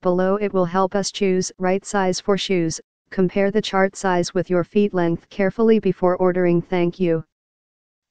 Below it will help us choose right size for shoes. Compare the chart size with your feet length carefully before ordering. Thank you.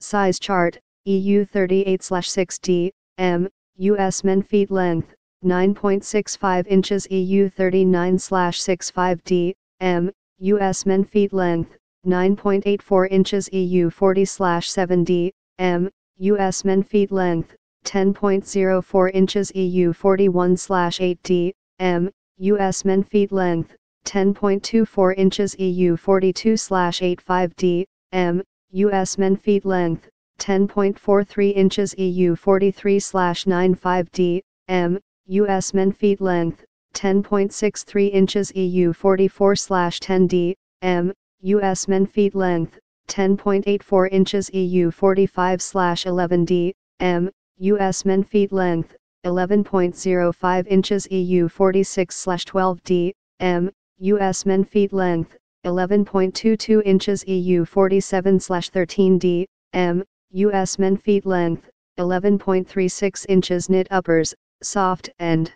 Size chart EU 38/6D M US men feet length 9.65 inches EU 39/65D M US men feet length 9.84 inches EU 40/7D M US men feet length 10.04 inches EU 41/8D M US men feet length 10.24 inches EU 42/85D M US men feet length 10.43 inches EU 43/95D M US men feet length 10.63 inches EU 44/10D M US men feet length 10.84 inches EU 45/11D M US men feet length 11.05 inches EU 46/12D M US men feet length 11.22 inches EU 47/13D M US men feet length 11.36 inches knit uppers soft and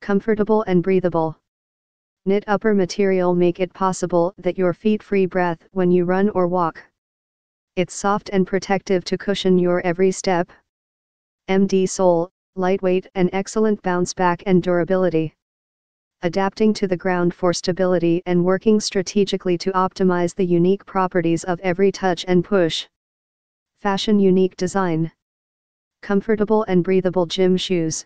comfortable and breathable. Knit upper material make it possible that your feet free breath when you run or walk. It's soft and protective to cushion your every step. MD sole lightweight and excellent bounce back and durability. Adapting to the ground for stability and working strategically to optimize the unique properties of every touch and push. Fashion unique design. Comfortable and breathable gym shoes.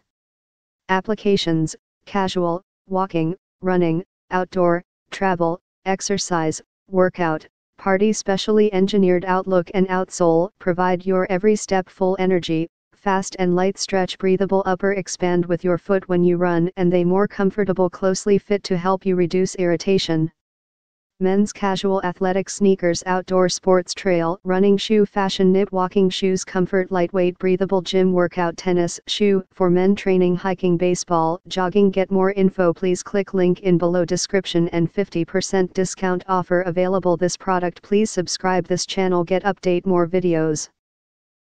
Applications casual, walking, running, outdoor, travel, exercise, workout, party specially engineered outlook and outsole provide your every step full energy, fast and light stretch breathable upper expand with your foot when you run and they more comfortable closely fit to help you reduce irritation. Men's casual athletic sneakers outdoor sports trail running shoe fashion knit walking shoes comfort lightweight breathable gym workout tennis shoe. For men training hiking baseball jogging get more info please click link in below description and 50% discount offer available. This product please subscribe this channel get update more videos